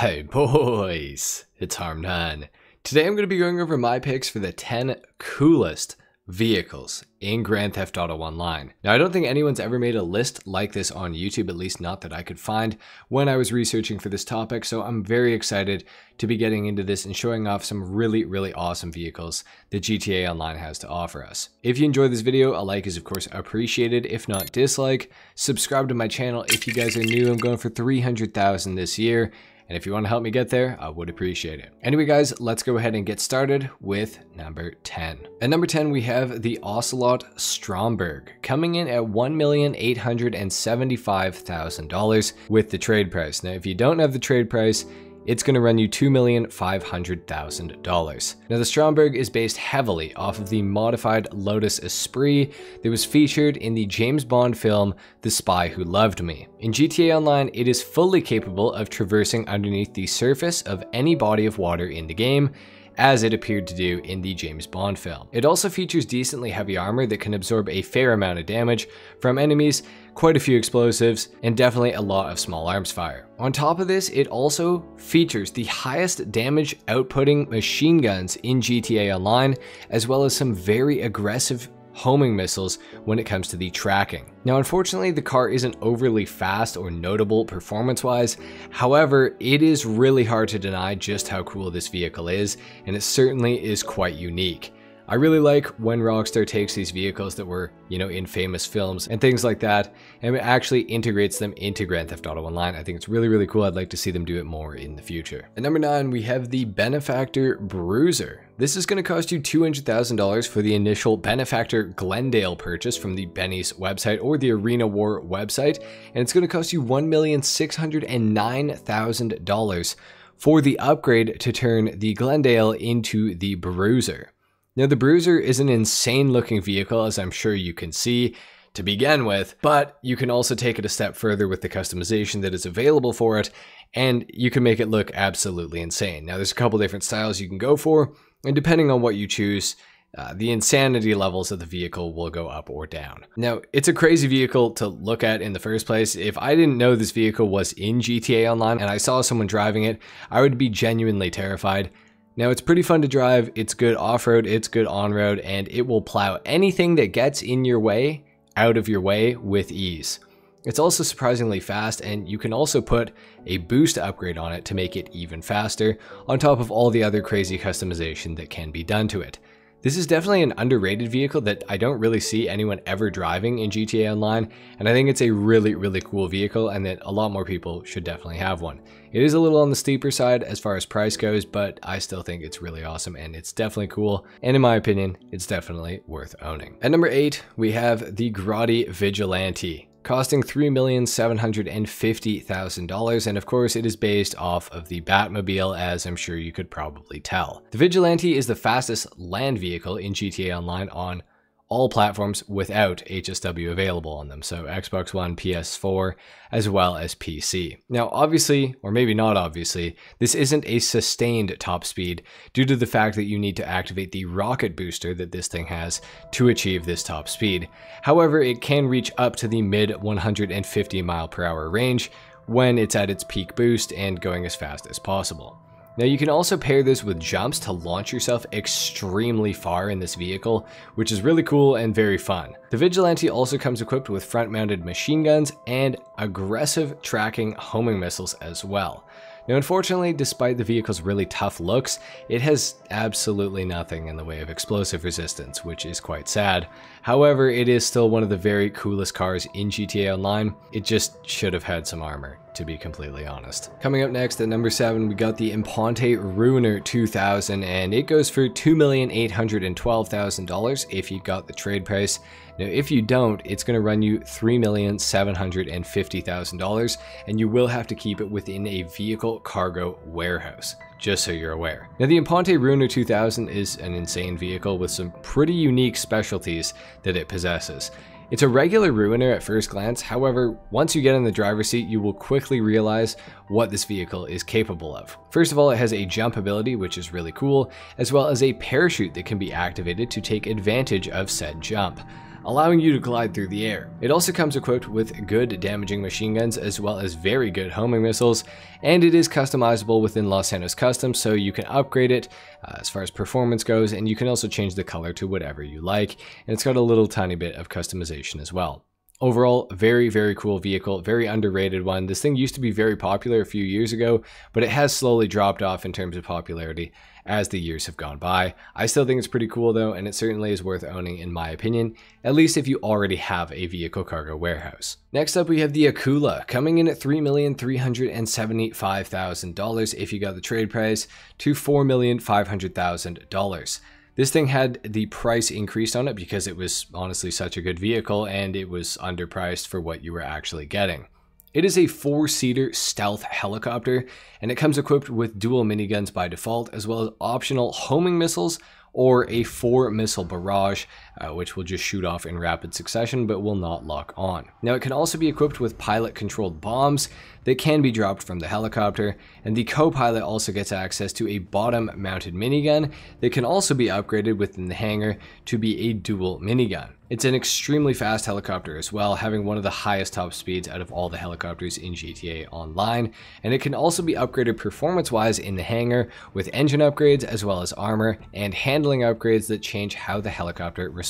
Hey boys, it's HarmNone. Today I'm going to be going over my picks for the 10 coolest vehicles in Grand Theft Auto Online. Now, I don't think anyone's ever made a list like this on YouTube, at least not that I could find when I was researching for this topic, so I'm very excited to be getting into this and showing off some really, really awesome vehicles that GTA Online has to offer us. If you enjoyed this video, a like is of course appreciated, if not dislike. Subscribe to my channel if you guys are new, I'm going for 300,000 this year, and if you want to help me get there, I would appreciate it. Anyway, guys, let's go ahead and get started with number 10. At number 10, we have the Ocelot Stromberg, coming in at $1,875,000 with the trade price. Now, if you don't have the trade price, it's going to run you $2,500,000. Now, the Stromberg is based heavily off of the modified Lotus Esprit that was featured in the James Bond film The Spy Who Loved Me. In GTA Online, it is fully capable of traversing underneath the surface of any body of water in the game, as it appeared to do in the James Bond film. It also features decently heavy armor that can absorb a fair amount of damage from enemies, quite a few explosives, and definitely a lot of small arms fire. On top of this, it also features the highest damage outputting machine guns in GTA Online, as well as some very aggressive homing missiles when it comes to the tracking. Now, unfortunately, the car isn't overly fast or notable performance wise. However, it is really hard to deny just how cool this vehicle is, and it certainly is quite unique. I really like when Rockstar takes these vehicles that were, you know, in famous films and things like that, and actually integrates them into Grand Theft Auto Online. I think it's really, really cool. I'd like to see them do it more in the future. At number nine, we have the Benefactor Bruiser. This is going to cost you $200,000 for the initial Benefactor Glendale purchase from the Benny's website or the Arena War website, and it's going to cost you $1,609,000 for the upgrade to turn the Glendale into the Bruiser. Now, the Bruiser is an insane looking vehicle, as I'm sure you can see to begin with, but you can also take it a step further with the customization that is available for it, and you can make it look absolutely insane. Now, there's a couple different styles you can go for, and depending on what you choose, uh, the insanity levels of the vehicle will go up or down. Now, it's a crazy vehicle to look at in the first place. If I didn't know this vehicle was in GTA Online and I saw someone driving it, I would be genuinely terrified. Now it's pretty fun to drive, it's good off-road, it's good on-road, and it will plow anything that gets in your way out of your way with ease. It's also surprisingly fast and you can also put a boost upgrade on it to make it even faster on top of all the other crazy customization that can be done to it. This is definitely an underrated vehicle that I don't really see anyone ever driving in GTA Online, and I think it's a really, really cool vehicle and that a lot more people should definitely have one. It is a little on the steeper side as far as price goes, but I still think it's really awesome and it's definitely cool, and in my opinion, it's definitely worth owning. At number 8, we have the Grotti Vigilante costing $3,750,000, and of course it is based off of the Batmobile as I'm sure you could probably tell. The Vigilante is the fastest land vehicle in GTA Online on all platforms without HSW available on them, so Xbox One, PS4, as well as PC. Now, obviously, or maybe not obviously, this isn't a sustained top speed due to the fact that you need to activate the rocket booster that this thing has to achieve this top speed. However, it can reach up to the mid 150 mile per hour range when it's at its peak boost and going as fast as possible. Now you can also pair this with jumps to launch yourself extremely far in this vehicle, which is really cool and very fun. The Vigilante also comes equipped with front-mounted machine guns and aggressive tracking homing missiles as well. Now unfortunately, despite the vehicle's really tough looks, it has absolutely nothing in the way of explosive resistance, which is quite sad. However, it is still one of the very coolest cars in GTA Online, it just should have had some armor to be completely honest. Coming up next at number 7 we got the Imponte Ruiner 2000 and it goes for $2,812,000 if you got the trade price. Now if you don't it's going to run you $3,750,000 and you will have to keep it within a vehicle cargo warehouse just so you're aware. Now the Imponte Ruiner 2000 is an insane vehicle with some pretty unique specialties that it possesses. It's a regular ruiner at first glance, however, once you get in the driver's seat, you will quickly realize what this vehicle is capable of. First of all, it has a jump ability, which is really cool, as well as a parachute that can be activated to take advantage of said jump. Allowing you to glide through the air. It also comes equipped with good damaging machine guns as well as very good homing missiles, and it is customizable within Los Santos Custom, so you can upgrade it uh, as far as performance goes, and you can also change the color to whatever you like, and it's got a little tiny bit of customization as well. Overall, very, very cool vehicle, very underrated one. This thing used to be very popular a few years ago, but it has slowly dropped off in terms of popularity as the years have gone by. I still think it's pretty cool though, and it certainly is worth owning in my opinion, at least if you already have a vehicle cargo warehouse. Next up, we have the Akula, coming in at $3,375,000 if you got the trade price to $4,500,000. This thing had the price increased on it because it was honestly such a good vehicle and it was underpriced for what you were actually getting. It is a four-seater stealth helicopter, and it comes equipped with dual miniguns by default, as well as optional homing missiles or a four missile barrage, uh, which will just shoot off in rapid succession but will not lock on. Now it can also be equipped with pilot controlled bombs that can be dropped from the helicopter, and the co-pilot also gets access to a bottom mounted minigun that can also be upgraded within the hangar to be a dual minigun. It's an extremely fast helicopter as well, having one of the highest top speeds out of all the helicopters in GTA Online, and it can also be upgraded performance-wise in the hangar with engine upgrades as well as armor and handling upgrades that change how the helicopter responds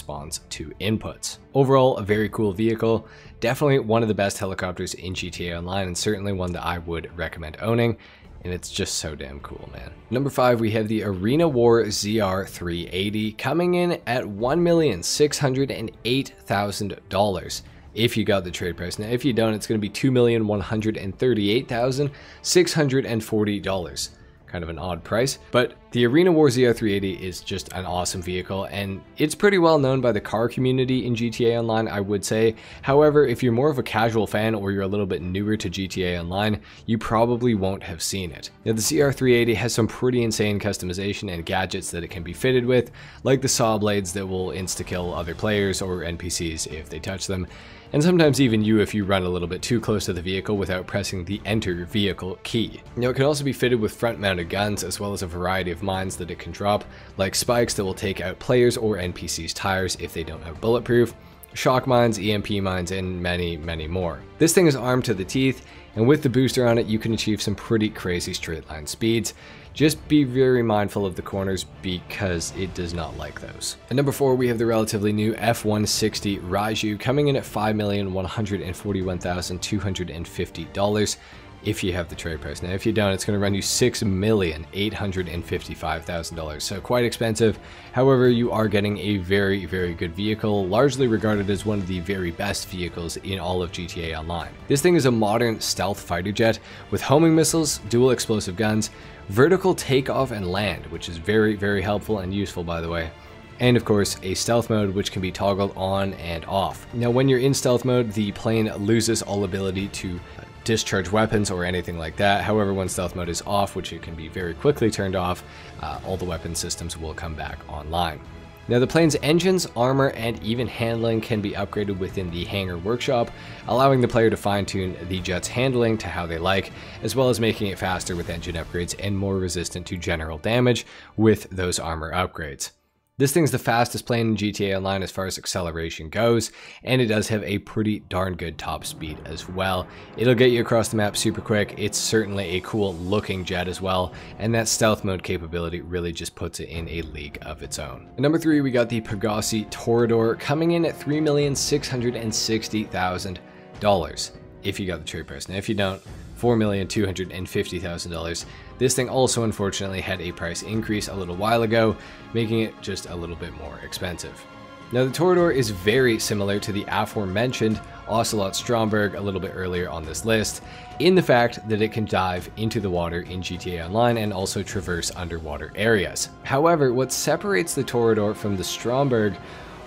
to inputs. Overall, a very cool vehicle, definitely one of the best helicopters in GTA Online and certainly one that I would recommend owning and it's just so damn cool, man. Number five, we have the Arena War ZR380 coming in at $1,608,000 if you got the trade price. Now, if you don't, it's going to be $2,138,640 kind of an odd price. But the Arena War ZR380 is just an awesome vehicle, and it's pretty well known by the car community in GTA Online, I would say. However, if you're more of a casual fan or you're a little bit newer to GTA Online, you probably won't have seen it. Now, the ZR380 has some pretty insane customization and gadgets that it can be fitted with, like the saw blades that will insta-kill other players or NPCs if they touch them and sometimes even you if you run a little bit too close to the vehicle without pressing the enter vehicle key. Now it can also be fitted with front mounted guns as well as a variety of mines that it can drop, like spikes that will take out players or NPCs tires if they don't have bulletproof, shock mines, EMP mines, and many, many more. This thing is armed to the teeth, and with the booster on it, you can achieve some pretty crazy straight line speeds. Just be very mindful of the corners because it does not like those. At number 4 we have the relatively new F-160 Raiju coming in at $5,141,250 if you have the trade price. Now, if you don't, it's going to run you $6,855,000, so quite expensive. However, you are getting a very, very good vehicle, largely regarded as one of the very best vehicles in all of GTA Online. This thing is a modern stealth fighter jet with homing missiles, dual explosive guns, vertical takeoff and land, which is very, very helpful and useful, by the way and of course a stealth mode which can be toggled on and off. Now when you're in stealth mode, the plane loses all ability to discharge weapons or anything like that. However, when stealth mode is off, which it can be very quickly turned off, uh, all the weapon systems will come back online. Now the plane's engines, armor, and even handling can be upgraded within the hangar workshop, allowing the player to fine-tune the jet's handling to how they like, as well as making it faster with engine upgrades and more resistant to general damage with those armor upgrades. This thing's the fastest plane in GTA Online as far as acceleration goes, and it does have a pretty darn good top speed as well. It'll get you across the map super quick, it's certainly a cool looking jet as well, and that stealth mode capability really just puts it in a league of its own. At number 3 we got the Pegassi Toreador coming in at $3,660,000 if you got the trade price. Now if you don't, $4,250,000. This thing also unfortunately had a price increase a little while ago, making it just a little bit more expensive. Now the Toreador is very similar to the aforementioned Ocelot Stromberg a little bit earlier on this list, in the fact that it can dive into the water in GTA Online and also traverse underwater areas. However, what separates the Toreador from the Stromberg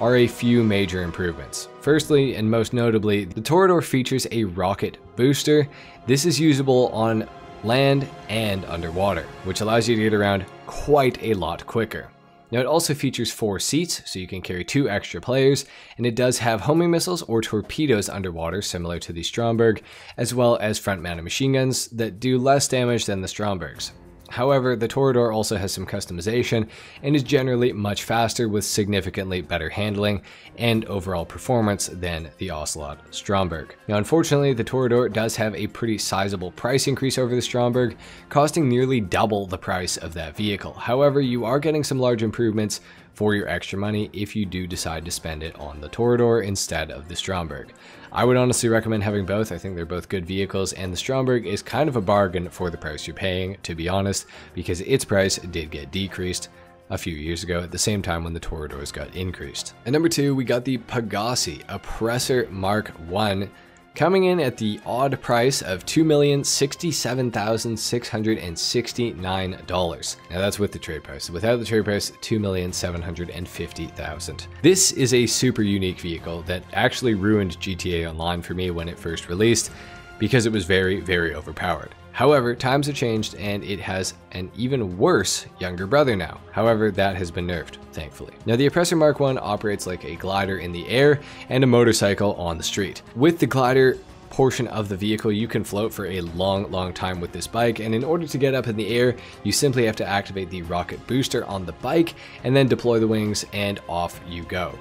are a few major improvements. Firstly, and most notably, the Toreador features a rocket booster. This is usable on land and underwater, which allows you to get around quite a lot quicker. Now it also features four seats, so you can carry two extra players, and it does have homing missiles or torpedoes underwater, similar to the Stromberg, as well as front-mounted machine guns that do less damage than the Strombergs. However, the Toreador also has some customization and is generally much faster with significantly better handling and overall performance than the Ocelot Stromberg. Now, unfortunately, the Toreador does have a pretty sizable price increase over the Stromberg, costing nearly double the price of that vehicle. However, you are getting some large improvements for your extra money if you do decide to spend it on the Toreador instead of the Stromberg. I would honestly recommend having both. I think they're both good vehicles, and the Stromberg is kind of a bargain for the price you're paying, to be honest, because its price did get decreased a few years ago at the same time when the Toreadors got increased. And number two, we got the Pegassi Oppressor Mark 1 coming in at the odd price of $2,067,669. Now that's with the trade price. Without the trade price, 2,750,000. This is a super unique vehicle that actually ruined GTA Online for me when it first released because it was very, very overpowered. However, times have changed and it has an even worse younger brother now. However, that has been nerfed, thankfully. Now the Oppressor Mark 1 operates like a glider in the air and a motorcycle on the street. With the glider, portion of the vehicle, you can float for a long, long time with this bike. And in order to get up in the air, you simply have to activate the rocket booster on the bike and then deploy the wings and off you go.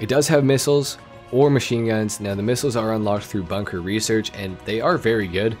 It does have missiles or machine guns. Now the missiles are unlocked through bunker research and they are very good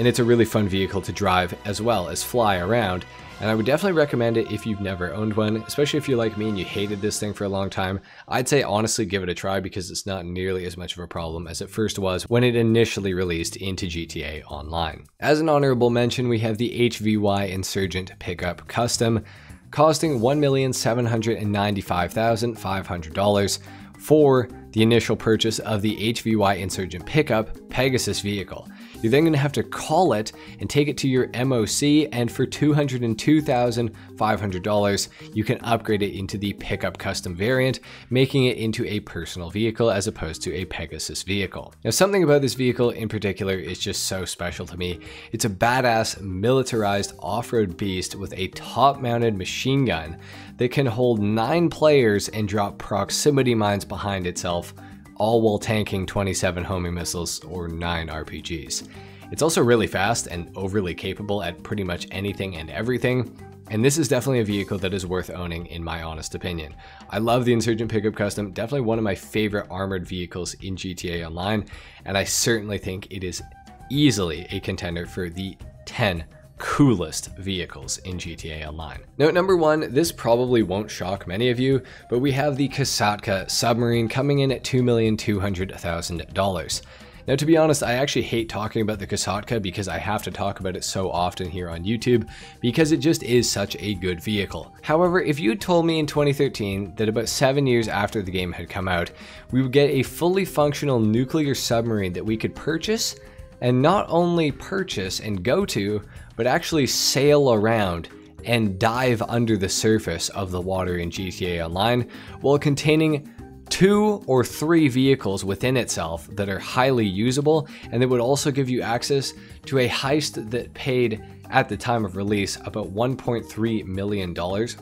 and it's a really fun vehicle to drive as well as fly around. And I would definitely recommend it if you've never owned one, especially if you're like me and you hated this thing for a long time. I'd say honestly give it a try because it's not nearly as much of a problem as it first was when it initially released into GTA Online. As an honorable mention, we have the HVY Insurgent Pickup Custom, costing $1,795,500 for the initial purchase of the HVY Insurgent Pickup Pegasus vehicle. You're then going to have to call it and take it to your MOC, and for $202,500, you can upgrade it into the pickup custom variant, making it into a personal vehicle as opposed to a Pegasus vehicle. Now, something about this vehicle in particular is just so special to me. It's a badass, militarized off road beast with a top mounted machine gun that can hold nine players and drop proximity mines behind itself all while tanking 27 homing missiles or 9 RPGs. It's also really fast and overly capable at pretty much anything and everything, and this is definitely a vehicle that is worth owning in my honest opinion. I love the Insurgent Pickup Custom, definitely one of my favorite armored vehicles in GTA Online, and I certainly think it is easily a contender for the 10 coolest vehicles in GTA Online. Note number one, this probably won't shock many of you, but we have the Kasatka submarine coming in at $2,200,000. Now, to be honest, I actually hate talking about the Kasatka because I have to talk about it so often here on YouTube because it just is such a good vehicle. However, if you told me in 2013 that about seven years after the game had come out, we would get a fully functional nuclear submarine that we could purchase and not only purchase and go to, but actually sail around and dive under the surface of the water in GTA Online while containing two or three vehicles within itself that are highly usable and that would also give you access to a heist that paid at the time of release about $1.3 million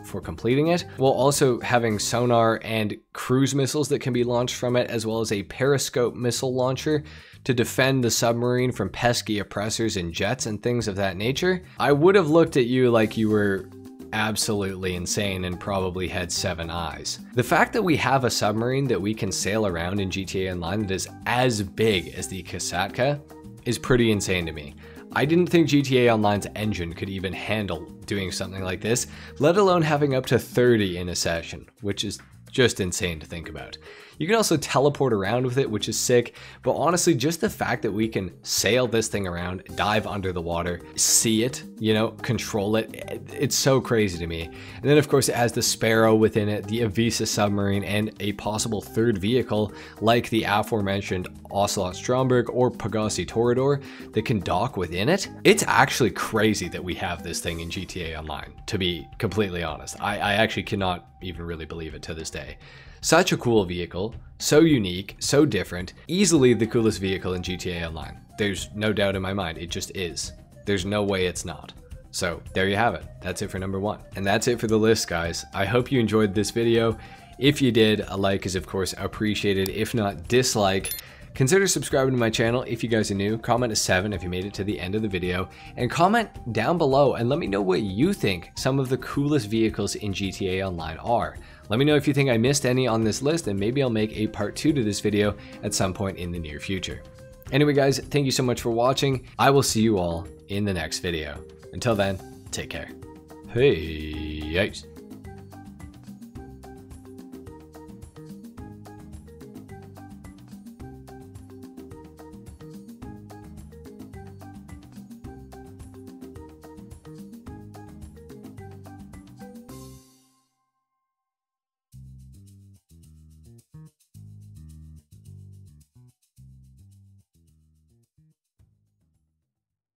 for completing it, while also having sonar and cruise missiles that can be launched from it, as well as a periscope missile launcher to defend the submarine from pesky oppressors and jets and things of that nature, I would have looked at you like you were absolutely insane and probably had seven eyes. The fact that we have a submarine that we can sail around in GTA Online that is as big as the Kasatka is pretty insane to me. I didn't think GTA Online's engine could even handle doing something like this, let alone having up to 30 in a session, which is just insane to think about. You can also teleport around with it, which is sick, but honestly, just the fact that we can sail this thing around, dive under the water, see it, you know, control it, it's so crazy to me. And then of course it has the Sparrow within it, the Avisa submarine, and a possible third vehicle like the aforementioned Ocelot Stromberg or Pegassi Toreador that can dock within it. It's actually crazy that we have this thing in GTA Online, to be completely honest. I, I actually cannot even really believe it to this day. Such a cool vehicle, so unique, so different, easily the coolest vehicle in GTA Online. There's no doubt in my mind, it just is. There's no way it's not. So there you have it. That's it for number one. And that's it for the list, guys. I hope you enjoyed this video. If you did, a like is of course appreciated. If not, dislike. Consider subscribing to my channel if you guys are new, comment a 7 if you made it to the end of the video, and comment down below and let me know what you think some of the coolest vehicles in GTA Online are. Let me know if you think I missed any on this list and maybe I'll make a part 2 to this video at some point in the near future. Anyway guys, thank you so much for watching. I will see you all in the next video. Until then, take care. Hey, yikes.